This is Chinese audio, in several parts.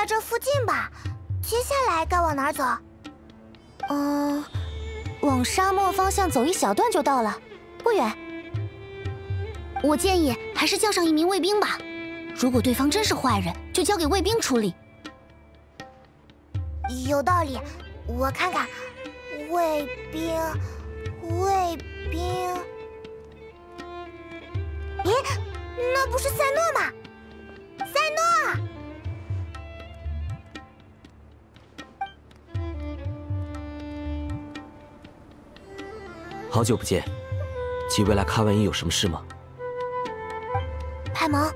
就在这附近吧。接下来该往哪儿走？嗯，往沙漠方向走一小段就到了，不远。我建议还是叫上一名卫兵吧。如果对方真是坏人，就交给卫兵处理。有道理，我看看，卫兵，卫兵。咦，那不是赛诺吗？赛诺！好久不见，几位来看万一有什么事吗？派蒙，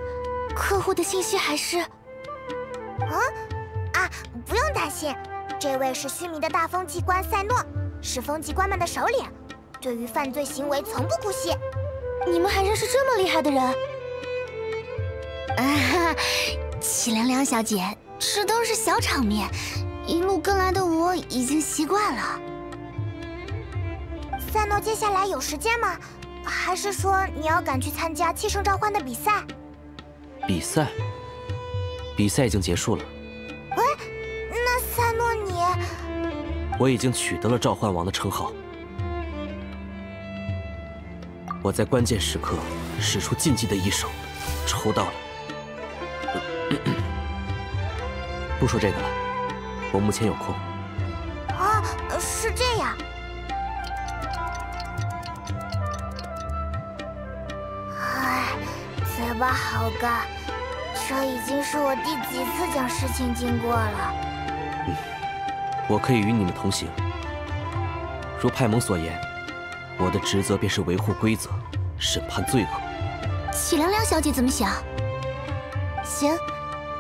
客户的信息还是……嗯，啊，不用担心，这位是须弥的大风纪官赛诺，是风纪官们的首领，对于犯罪行为从不姑息。你们还认识这么厉害的人？啊，齐凉凉小姐，这都是小场面，一路跟来的我已经习惯了。赛诺，接下来有时间吗？还是说你要赶去参加七圣召唤的比赛？比赛？比赛已经结束了。喂，那赛诺你……我已经取得了召唤王的称号。我在关键时刻使出禁忌的一手，抽到了。不说这个了，我目前有空。嘴巴好干，这已经是我第几次讲事情经过了。嗯，我可以与你们同行。如派蒙所言。我的职责便是维护规则，审判罪恶。启凉凉小姐怎么想？行，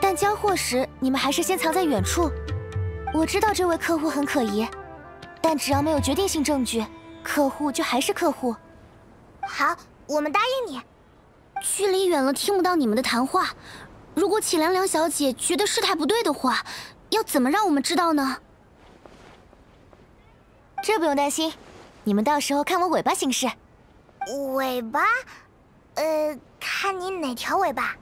但交货时你们还是先藏在远处。我知道这位客户很可疑，但只要没有决定性证据，客户就还是客户。好，我们答应你。距离远了听不到你们的谈话。如果启良良小姐觉得事态不对的话，要怎么让我们知道呢？这不用担心。你们到时候看我尾巴行事。尾巴？呃，看你哪条尾巴？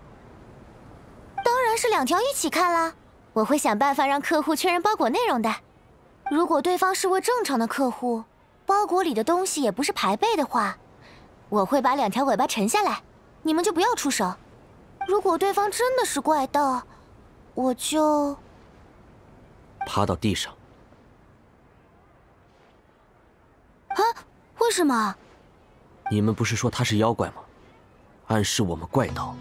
当然是两条一起看啦。我会想办法让客户确认包裹内容的。如果对方是位正常的客户，包裹里的东西也不是排辈的话，我会把两条尾巴沉下来，你们就不要出手。如果对方真的是怪盗，我就趴到地上。啊？为什么？你们不是说他是妖怪吗？暗示我们怪盗。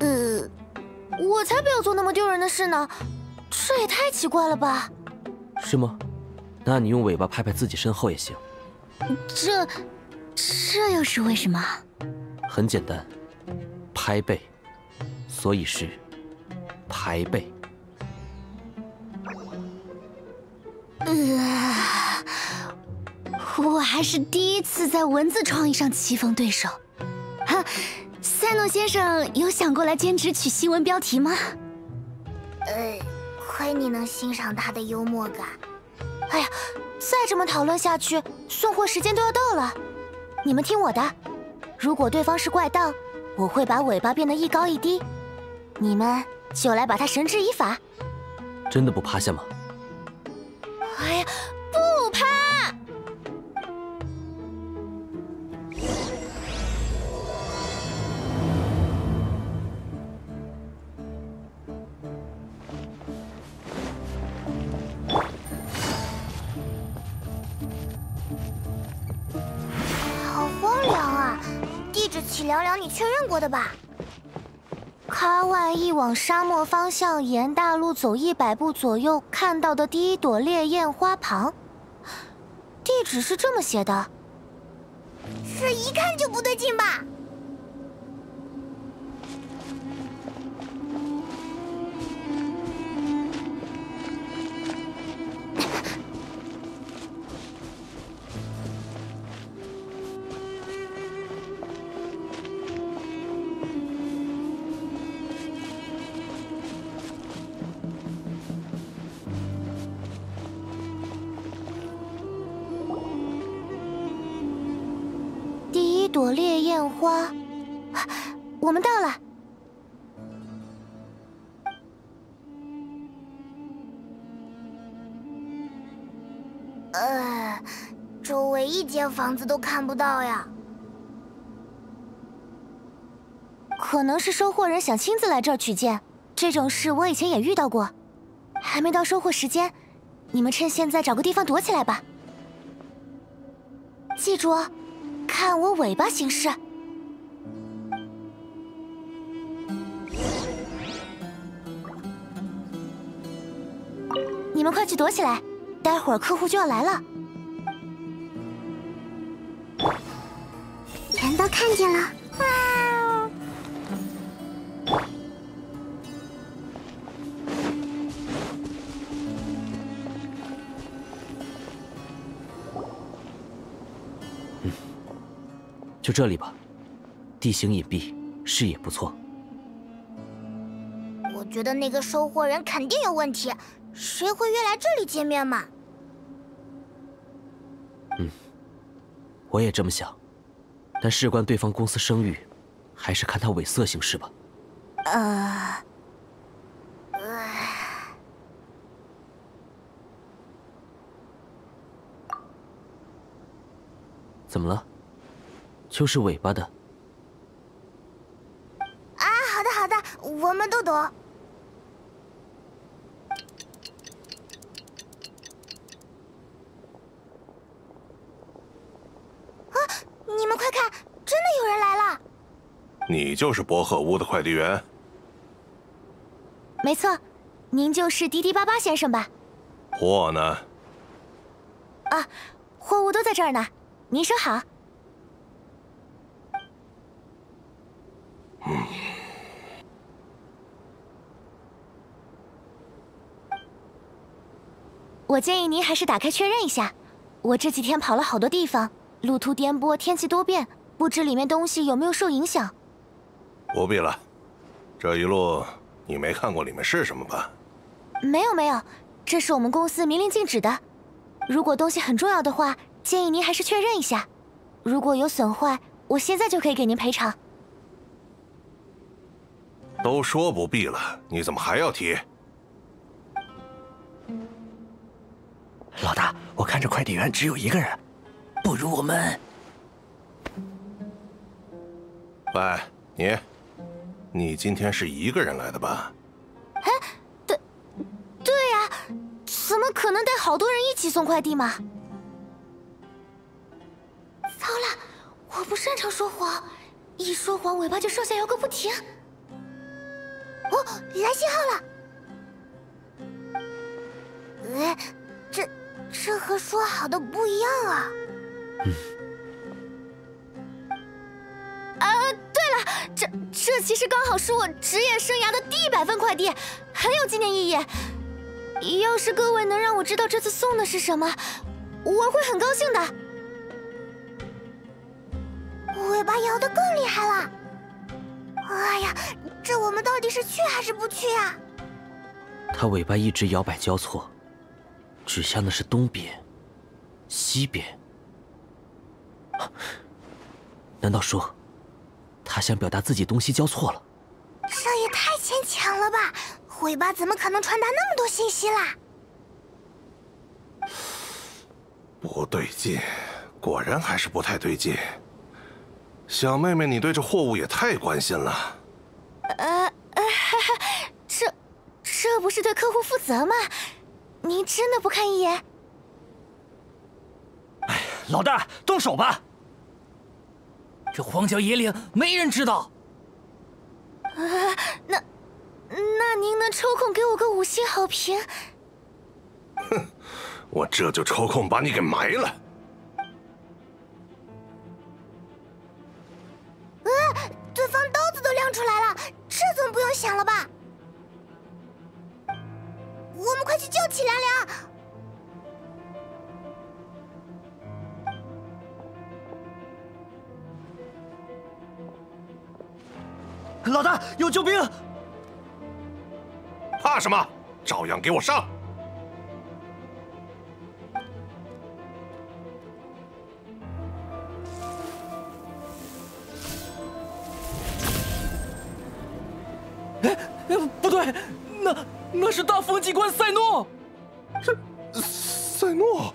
呃，我才不要做那么丢人的事呢！这也太奇怪了吧？是吗？那你用尾巴拍拍自己身后也行。这，这又是为什么？很简单，拍背，所以是排背。呃，我还是第一次在文字创意上棋逢对手。哈，赛诺先生有想过来兼职取新闻标题吗？呃，亏你能欣赏他的幽默感。哎呀，再这么讨论下去，送货时间都要到了。你们听我的，如果对方是怪盗，我会把尾巴变得一高一低，你们就来把他绳之以法。真的不趴下吗？哎呀，过的吧？卡万一往沙漠方向沿大路走一百步左右，看到的第一朵烈焰花旁，地址是这么写的。这一看就不对劲吧？围一间房子都看不到呀。可能是收货人想亲自来这儿取件，这种事我以前也遇到过。还没到收货时间，你们趁现在找个地方躲起来吧。记住，看我尾巴行事。你们快去躲起来，待会儿客户就要来了。看见了。就这里吧，地形隐蔽，视野不错。我觉得那个收货人肯定有问题，谁会约来这里见面嘛？嗯，我也这么想，但事关对方公司声誉，还是看他伪色行事吧。呃，怎么了？就是尾巴的。啊，好的好的，我们都懂。啊，你们快看，真的有人来了。你就是博鹤屋的快递员？没错，您就是滴滴巴巴先生吧？货呢？啊，货物都在这儿呢，您收好。我建议您还是打开确认一下。我这几天跑了好多地方，路途颠簸，天气多变，不知里面东西有没有受影响。不必了，这一路你没看过里面是什么吧？没有没有，这是我们公司明令禁止的。如果东西很重要的话，建议您还是确认一下。如果有损坏，我现在就可以给您赔偿。都说不必了，你怎么还要提？老大，我看这快递员只有一个人，不如我们……喂，你，你今天是一个人来的吧？哎，对，对呀，怎么可能带好多人一起送快递嘛？糟了，我不擅长说谎，一说谎尾巴就上下摇个不停。哦，来信号了。哎，这。这和说好的不一样啊！嗯。这这其实刚好是我职业生涯的第一百份快递，很有纪念意义。要是各位能让我知道这次送的是什么，我会很高兴的。尾巴摇得更厉害了！哎呀，这我们到底是去还是不去呀？它尾巴一直摇摆交错。指向的是东边、西边，难道说他想表达自己东西交错了？这也太牵强了吧！尾巴怎么可能传达那么多信息啦？不对劲，果然还是不太对劲。小妹妹，你对这货物也太关心了。呃呃，这这不是对客户负责吗？您真的不看一眼？哎，老大，动手吧！这荒郊野岭没人知道。啊，那那您能抽空给我个五星好评？哼，我这就抽空把你给埋了。啊，对方刀子都亮出来了，这总不用想了吧？我们快去救起凉凉！老大有救兵，怕什么？照样给我上！哎，不对，那那是大风机关塞诺，是塞诺。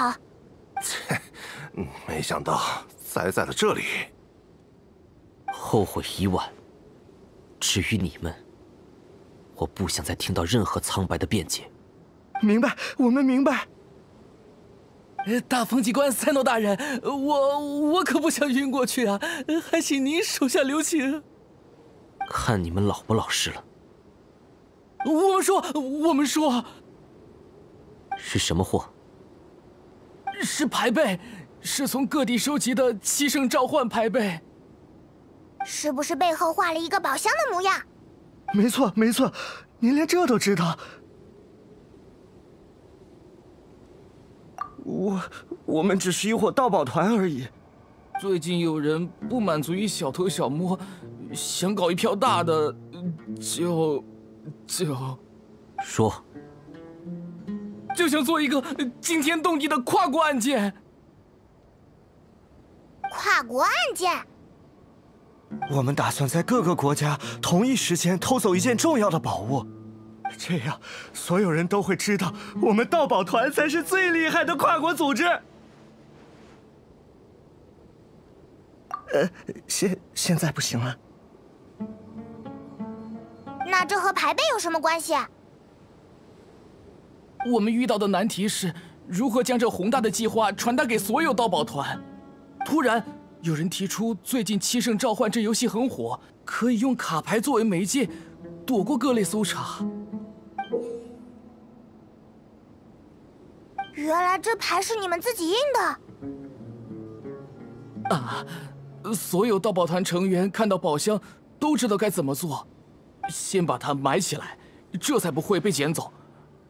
好。切，没想到栽在了这里。后悔已晚。至于你们，我不想再听到任何苍白的辩解。明白，我们明白。大风机关赛诺大人，我我可不想晕过去啊！还请您手下留情。看你们老不老实了。我们说，我们说，是什么货？是牌贝，是从各地收集的七圣召唤牌贝。是不是背后画了一个宝箱的模样？没错，没错，您连这都知道。我我们只是一伙盗宝团而已。最近有人不满足于小偷小摸，想搞一票大的，就就说，就想做一个惊天动地的跨国案件。跨国案件。我们打算在各个国家同一时间偷走一件重要的宝物，这样所有人都会知道我们盗宝团才是最厉害的跨国组织。呃，现现在不行了。那这和排辈有什么关系？我们遇到的难题是如何将这宏大的计划传达给所有盗宝团。突然。有人提出，最近《七圣召唤》这游戏很火，可以用卡牌作为媒介，躲过各类搜查。原来这牌是你们自己印的。啊！所有盗宝团成员看到宝箱，都知道该怎么做，先把它埋起来，这才不会被捡走。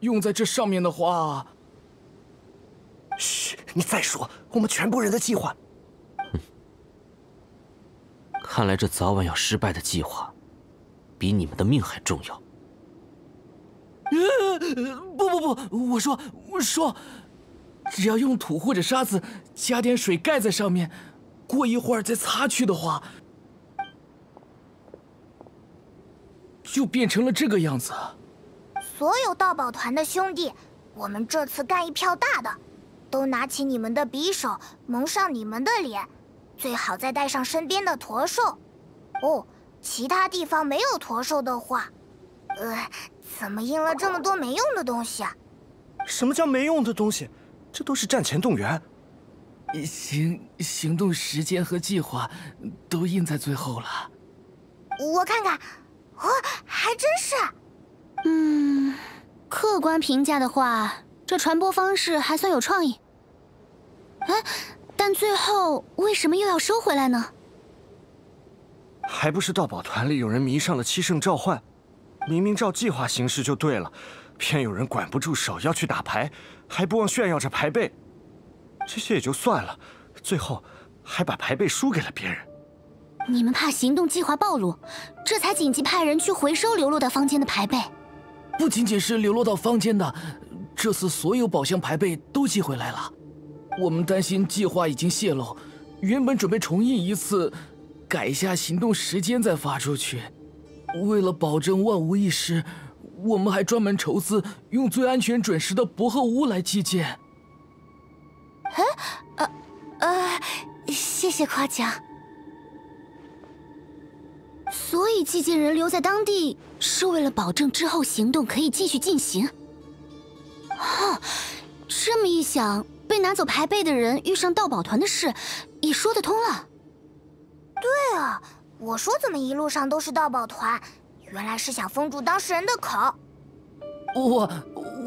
用在这上面的话……嘘，你再说，我们全部人的计划。看来这早晚要失败的计划，比你们的命还重要。不不不，我说我说，只要用土或者沙子加点水盖在上面，过一会儿再擦去的话，就变成了这个样子。所有盗宝团的兄弟，我们这次干一票大的，都拿起你们的匕首，蒙上你们的脸。最好再带上身边的驼兽，哦，其他地方没有驼兽的话，呃，怎么印了这么多没用的东西啊？什么叫没用的东西？这都是战前动员。行，行动时间和计划都印在最后了。我看看，哦，客观评价的话，这传播方式还算有创意。哎。但最后为什么又要收回来呢？还不是盗宝团里有人迷上了七圣召唤，明明照计划行事就对了，偏有人管不住手要去打牌，还不忘炫耀着牌背。这些也就算了，最后还把牌背输给了别人。你们怕行动计划暴露，这才紧急派人去回收流落到坊间的牌背。不仅仅是流落到坊间的，这次所有宝箱牌背都寄回来了。我们担心计划已经泄露，原本准备重印一次，改一下行动时间再发出去。为了保证万无一失，我们还专门筹资用最安全准时的薄荷屋来寄件。哎，呃，呃，谢谢夸奖。所以寄件人留在当地是为了保证之后行动可以继续进行。哦，这么一想。被拿走牌背的人遇上盗宝团的事，也说得通了。对啊，我说怎么一路上都是盗宝团，原来是想封住当事人的口。我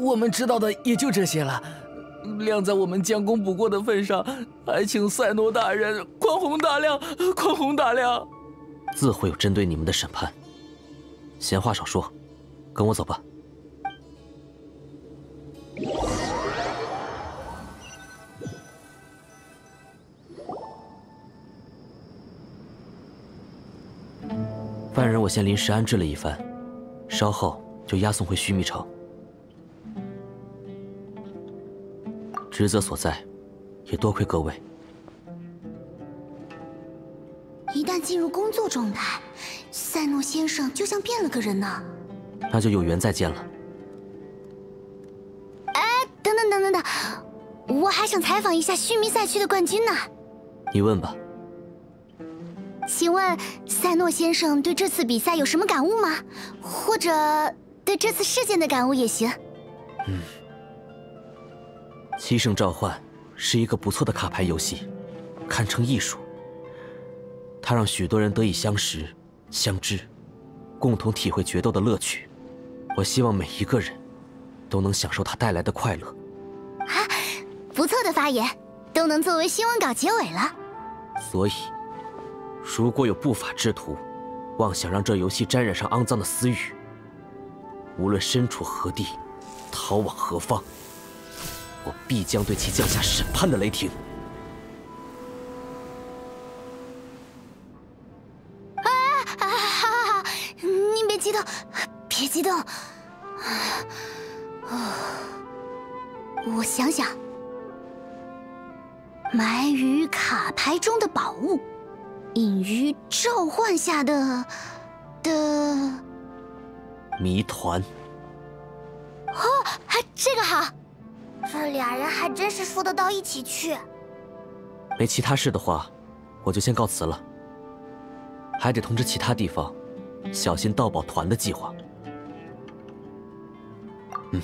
我们知道的也就这些了，量在我们将功补过的份上，还请赛诺大人宽宏大量，宽宏大量。自会有针对你们的审判。闲话少说，跟我走吧。犯人我先临时安置了一番，稍后就押送回须弥城。职责所在，也多亏各位。一旦进入工作状态，赛诺先生就像变了个人呢。那就有缘再见了。哎，等等等等等，我还想采访一下须弥赛区的冠军呢。你问吧。请问赛诺先生对这次比赛有什么感悟吗？或者对这次事件的感悟也行。嗯，七圣召唤是一个不错的卡牌游戏，堪称艺术。它让许多人得以相识、相知，共同体会决斗的乐趣。我希望每一个人都能享受它带来的快乐。啊，不错的发言，都能作为新闻稿结尾了。所以。如果有不法之徒妄想让这游戏沾染上肮脏的私欲，无论身处何地，逃往何方，我必将对其降下审判的雷霆。别激动。啊，我想想，埋于卡牌中的宝物。隐于召唤下的的谜团。哦，还这个好，这俩人还真是说得到一起去。没其他事的话，我就先告辞了。还得通知其他地方，小心盗宝团的计划。嗯，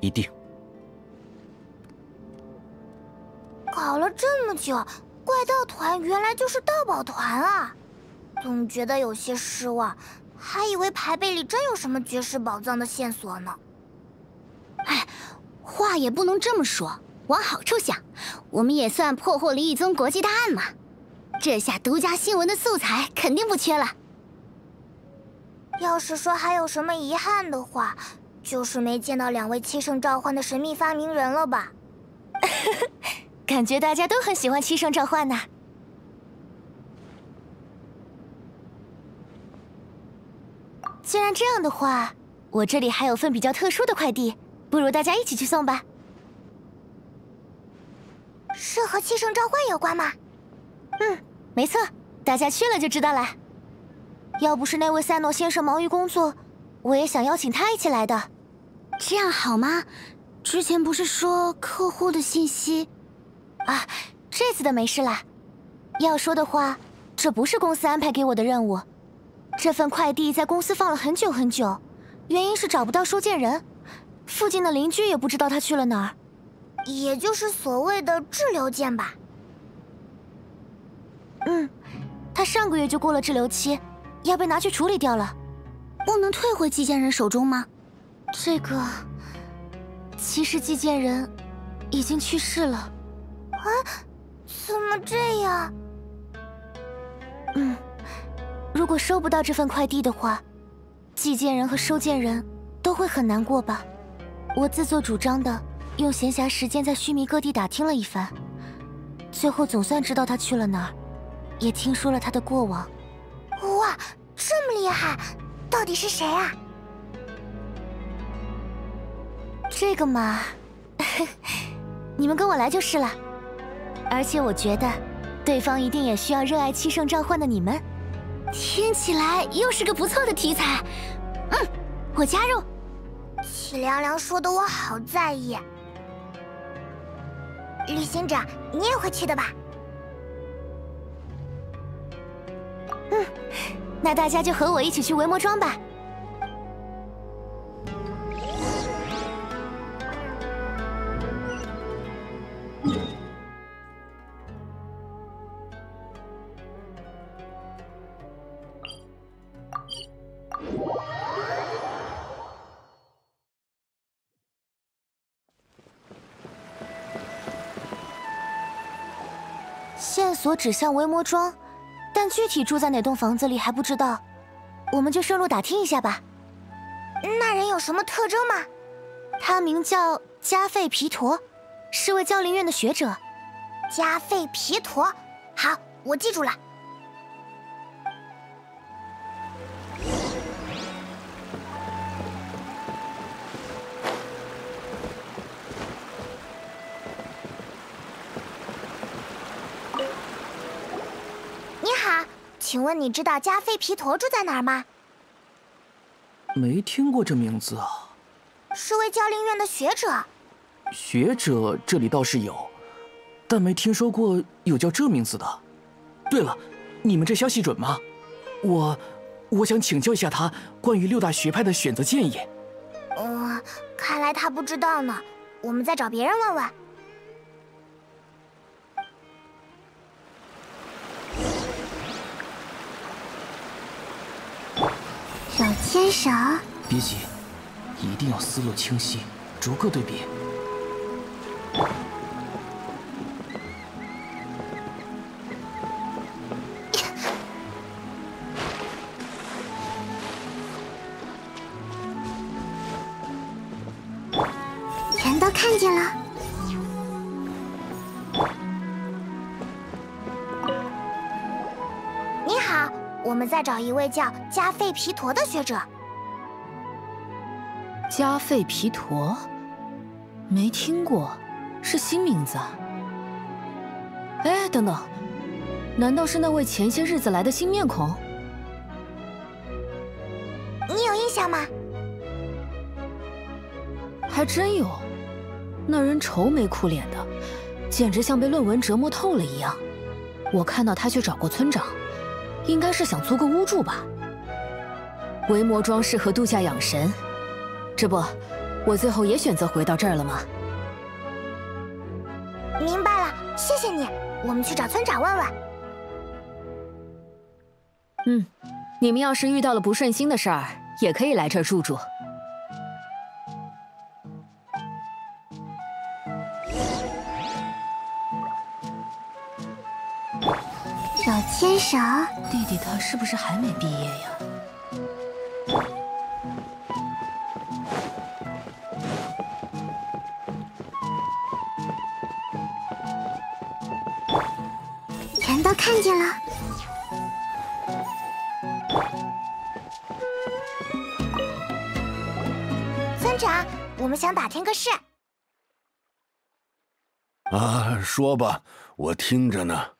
一定。搞了这么久。怪盗团原来就是盗宝团啊！总觉得有些失望，还以为牌背里真有什么绝世宝藏的线索呢。哎，话也不能这么说，往好处想，我们也算破获了一宗国际大案嘛。这下独家新闻的素材肯定不缺了。要是说还有什么遗憾的话，就是没见到两位七圣召唤的神秘发明人了吧？感觉大家都很喜欢七圣召唤呢。既然这样的话，我这里还有份比较特殊的快递，不如大家一起去送吧。是和七圣召唤有关吗？嗯，没错，大家去了就知道了。要不是那位赛诺先生忙于工作，我也想邀请他一起来的。这样好吗？之前不是说客户的信息？啊，这次的没事啦。要说的话，这不是公司安排给我的任务。这份快递在公司放了很久很久，原因是找不到收件人，附近的邻居也不知道他去了哪儿。也就是所谓的滞留件吧。嗯，他上个月就过了滞留期，要被拿去处理掉了。不能退回寄件人手中吗？这个，其实寄件人已经去世了。啊，怎么这样？嗯，如果收不到这份快递的话，寄件人和收件人都会很难过吧？我自作主张的用闲暇时间在须弥各地打听了一番，最后总算知道他去了哪儿，也听说了他的过往。哇，这么厉害！到底是谁啊？这个嘛，你们跟我来就是了。而且我觉得，对方一定也需要热爱七圣召唤的你们。听起来又是个不错的题材。嗯，我加入。齐凉凉说的我好在意。旅行者，你也会去的吧？嗯，那大家就和我一起去维摩庄吧。线索指向维摩庄，但具体住在哪栋房子里还不知道，我们就顺路打听一下吧。那人有什么特征吗？他名叫加费皮陀，是位教灵院的学者。加费皮陀，好，我记住了。请问你知道加菲皮陀住在哪儿吗？没听过这名字啊。是位教灵院的学者。学者这里倒是有，但没听说过有叫这名字的。对了，你们这消息准吗？我，我想请教一下他关于六大学派的选择建议。嗯，看来他不知道呢。我们再找别人问问。手牵手，别急，一定要思路清晰，逐个对比。找一位叫加费皮陀的学者。加费皮陀，没听过，是新名字啊。哎，等等，难道是那位前些日子来的新面孔？你有印象吗？还真有，那人愁眉苦脸的，简直像被论文折磨透了一样。我看到他去找过村长，应该是想租个屋住吧。维摩庄适合度假养神，这不，我最后也选择回到这儿了吗？明白了，谢谢你。我们去找村长问问。嗯，你们要是遇到了不顺心的事儿，也可以来这儿住住。牵手，弟弟他是不是还没毕业呀？全都看见了。村长，我们想打听个事。啊，说吧，我听着呢。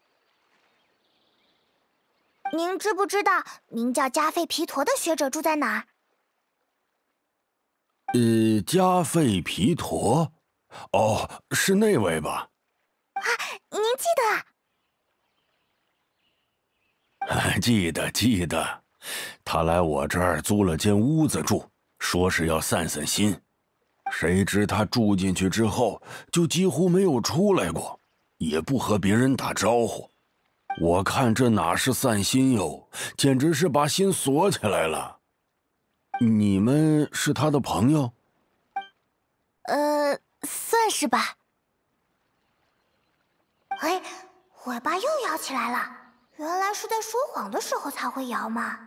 您知不知道名叫加费皮陀的学者住在哪儿？呃，加费皮陀，哦，是那位吧？啊，您记得？啊，记得记得，他来我这儿租了间屋子住，说是要散散心。谁知他住进去之后，就几乎没有出来过，也不和别人打招呼。我看这哪是散心哟，简直是把心锁起来了。你们是他的朋友？呃，算是吧。哎，尾巴又摇起来了，原来是在说谎的时候才会摇嘛。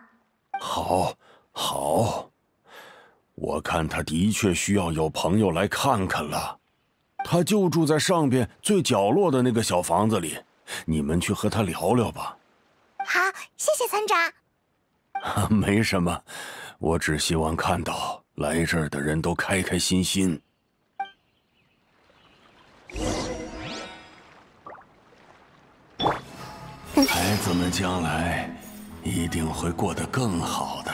好，好，我看他的确需要有朋友来看看了。他就住在上边最角落的那个小房子里。你们去和他聊聊吧。好，谢谢村长。没什么，我只希望看到来这儿的人都开开心心。孩子们将来一定会过得更好的。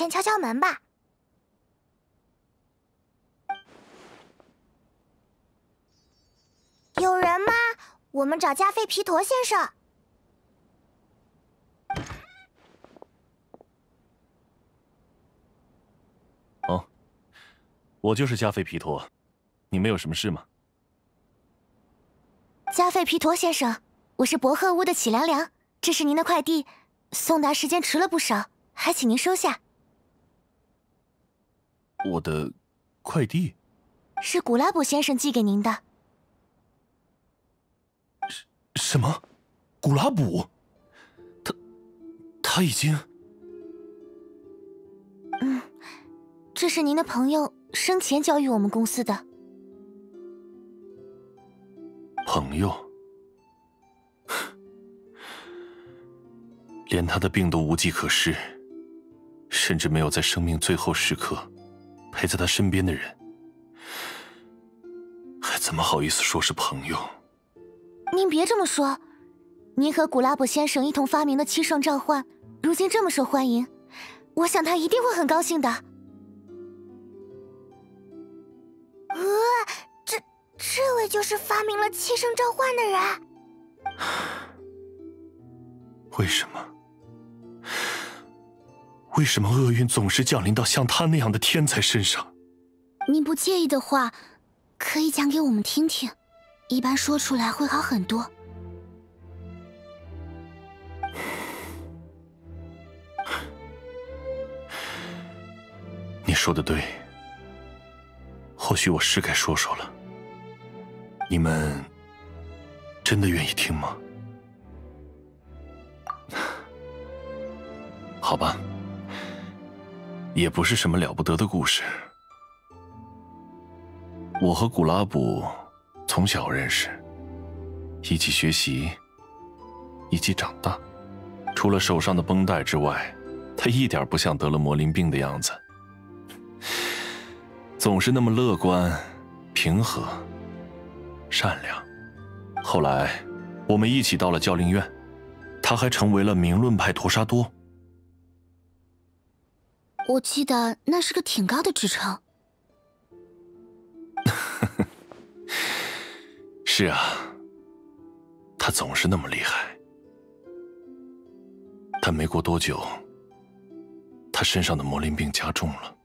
先敲敲门吧。有人吗？我们找加菲皮陀先生。哦，我就是加菲皮陀，你们有什么事吗？加菲皮陀先生，我是薄荷屋的启凉凉，这是您的快递，送达时间迟了不少，还请您收下。我的快递是古拉卜先生寄给您的，什什么？古拉卜？他他已经……嗯，这是您的朋友生前教育我们公司的。朋友，连他的病都无计可施，甚至没有在生命最后时刻陪在他身边的人，还怎么好意思说是朋友？您别这么说，您和古拉卜先生一同发明的七圣召唤，如今这么受欢迎，我想他一定会很高兴的。呃，这这位就是发明了七圣召唤的人。为什么？为什么厄运总是降临到像他那样的天才身上？您不介意的话，可以讲给我们听听。一般说出来会好很多。你说的对，或许我是该说说了。你们真的愿意听吗？好吧，也不是什么了不得的故事。我和古拉卜。从小认识，一起学习，一起长大。除了手上的绷带之外，他一点不像得了魔灵病的样子，总是那么乐观、平和、善良。后来，我们一起到了教令院，他还成为了明论派陀沙多。我记得那是个挺高的职称。是啊，他总是那么厉害。但没过多久，他身上的魔灵病加重了，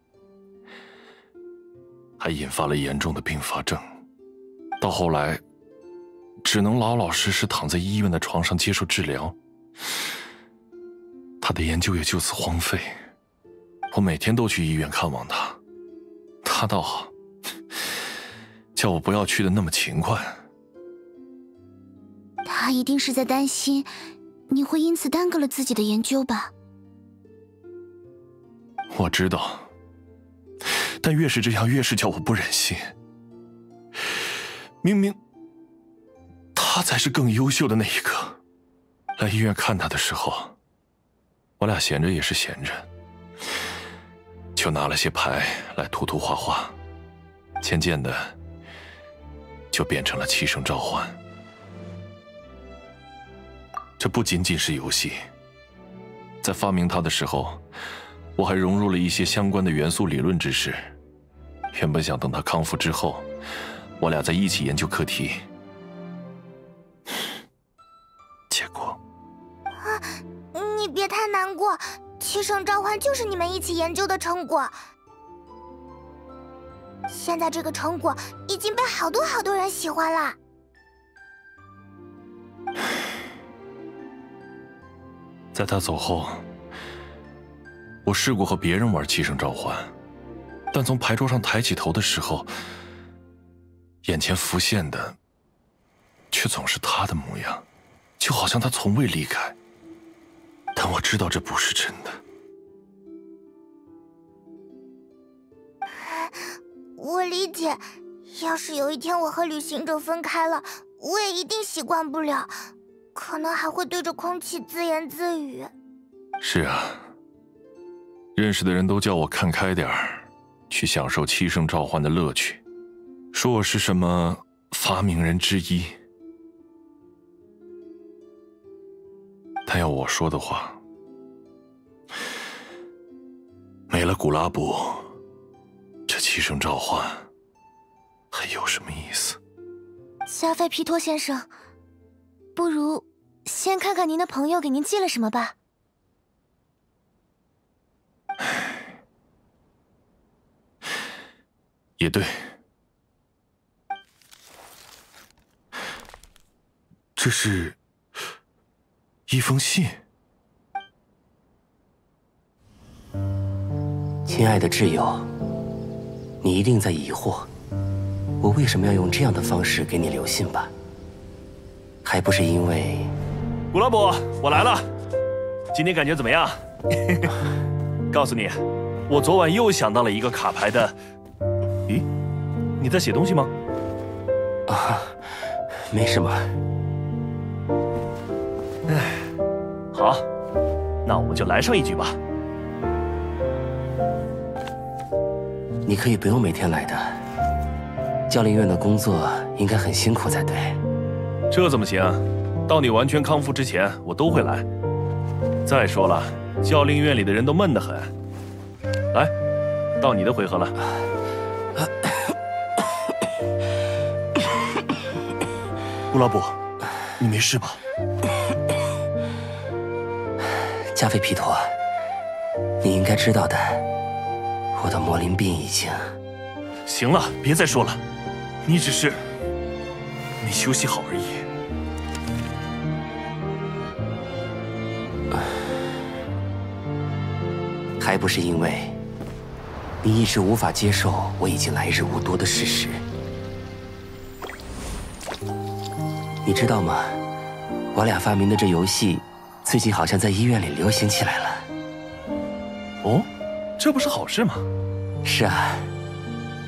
还引发了严重的并发症。到后来，只能老老实实躺在医院的床上接受治疗。他的研究也就此荒废。我每天都去医院看望他，他倒好，叫我不要去的那么勤快。他一定是在担心你会因此耽搁了自己的研究吧？我知道，但越是这样，越是叫我不忍心。明明他才是更优秀的那一个。来医院看他的时候，我俩闲着也是闲着，就拿了些牌来涂涂画画，渐渐的就变成了七圣召唤。这不仅仅是游戏。在发明它的时候，我还融入了一些相关的元素理论知识。原本想等他康复之后，我俩再一起研究课题。是你们一起研究的成果。现在这个成果已经被好多好多人喜欢了。在他走后，我试过和别人玩七圣召唤，但从牌桌上抬起头的时候，眼前浮现的却总是他的模样，就好像他从未离开。但我知道这不是真的。我理解，要是有一天我和旅行者分开了，我也一定习惯不了。可能还会对着空气自言自语。是啊，认识的人都叫我看开点儿，去享受七圣召唤的乐趣，说我是什么发明人之一。但要我说的话，没了古拉卜，这七圣召唤还有什么意思？加菲皮托先生。不如先看看您的朋友给您寄了什么吧。也对，这是一封信。亲爱的挚友，你一定在疑惑，我为什么要用这样的方式给你留信吧？还不是因为古拉伯，我来了。今天感觉怎么样？告诉你，我昨晚又想到了一个卡牌的。咦，你在写东西吗？啊，没什么。哎，好，那我们就来上一局吧。你可以不用每天来的，教练院的工作应该很辛苦才对。这怎么行？到你完全康复之前，我都会来。再说了，教练院里的人都闷得很。来，到你的回合了。乌拉布，你没事吧？加菲皮托，你应该知道的，我的魔灵病已经……行了，别再说了，你只是没休息好而已。还不是因为你一直无法接受我已经来日无多的事实。你知道吗？我俩发明的这游戏，最近好像在医院里流行起来了。哦，这不是好事吗？是啊，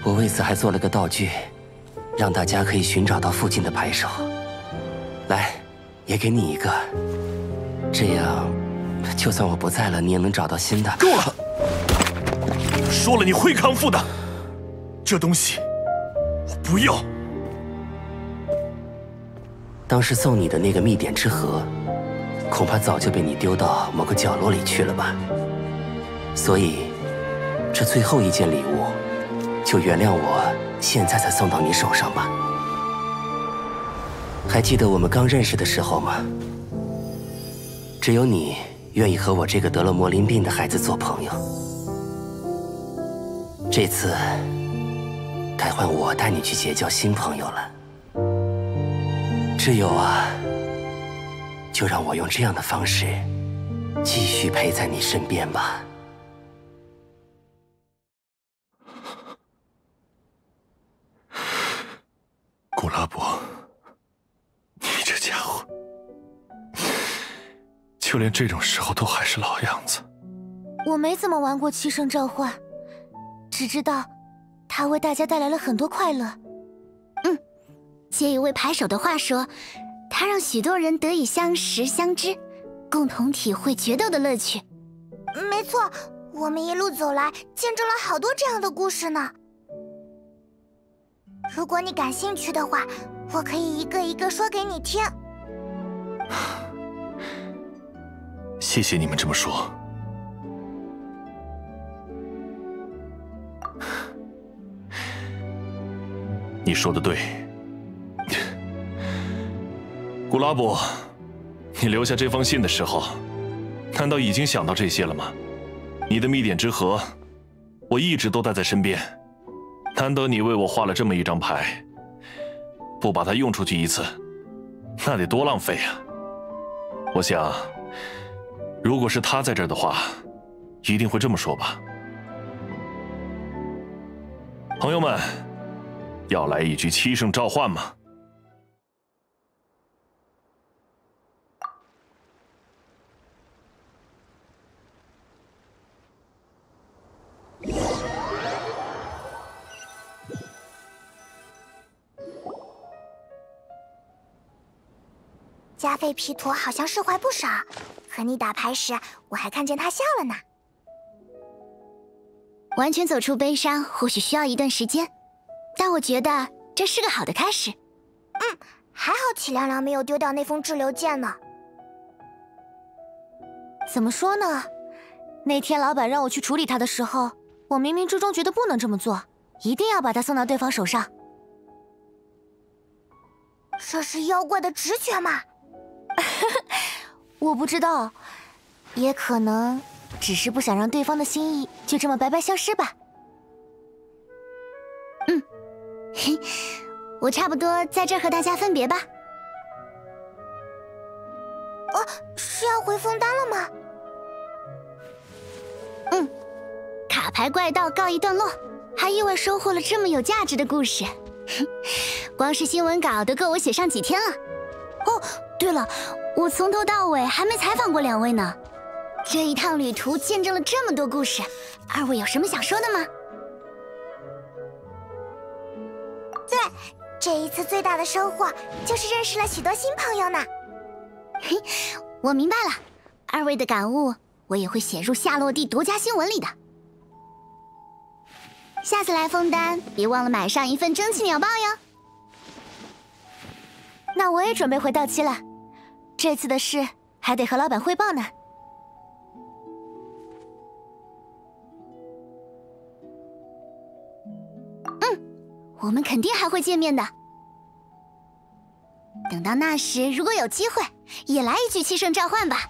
我为此还做了个道具，让大家可以寻找到附近的牌手。来，也给你一个，这样，就算我不在了，你也能找到新的。够了！说了你会康复的，这东西我不要。当时送你的那个密典之盒，恐怕早就被你丢到某个角落里去了吧。所以，这最后一件礼物，就原谅我现在才送到你手上吧。还记得我们刚认识的时候吗？只有你愿意和我这个得了魔灵病的孩子做朋友。这次，该换我带你去结交新朋友了。挚友啊，就让我用这样的方式继续陪在你身边吧。就连这种时候都还是老样子。我没怎么玩过七圣召唤，只知道它为大家带来了很多快乐。嗯。借一位牌手的话说，他让许多人得以相识相知，共同体会决斗的乐趣。没错，我们一路走来，见证了好多这样的故事呢。如果你感兴趣的话，我可以一个一个说给你听。谢谢你们这么说。你说的对。古拉伯，你留下这封信的时候，难道已经想到这些了吗？你的密点之盒，我一直都带在身边。难得你为我画了这么一张牌，不把它用出去一次，那得多浪费啊！我想，如果是他在这儿的话，一定会这么说吧。朋友们，要来一局七圣召唤吗？加菲皮陀好像释怀不少，和你打牌时我还看见他笑了呢。完全走出悲伤或许需要一段时间，但我觉得这是个好的开始。嗯，还好齐凉凉没有丢掉那封滞留件呢。怎么说呢？那天老板让我去处理他的时候，我冥冥之中觉得不能这么做，一定要把他送到对方手上。这是妖怪的直觉吗？我不知道，也可能只是不想让对方的心意就这么白白消失吧。嗯，嘿，我差不多在这儿和大家分别吧。哦，是要回枫丹了吗？嗯，卡牌怪盗告一段落，还意外收获了这么有价值的故事，光是新闻稿都够我写上几天了。哦，对了，我从头到尾还没采访过两位呢。这一趟旅途见证了这么多故事，二位有什么想说的吗？对，这一次最大的收获就是认识了许多新朋友呢。嘿，我明白了，二位的感悟我也会写入夏洛蒂独家新闻里的。下次来枫丹，别忘了买上一份蒸汽鸟报哟。那我也准备回到期了，这次的事还得和老板汇报呢。嗯，我们肯定还会见面的。等到那时，如果有机会，也来一局七圣召唤吧。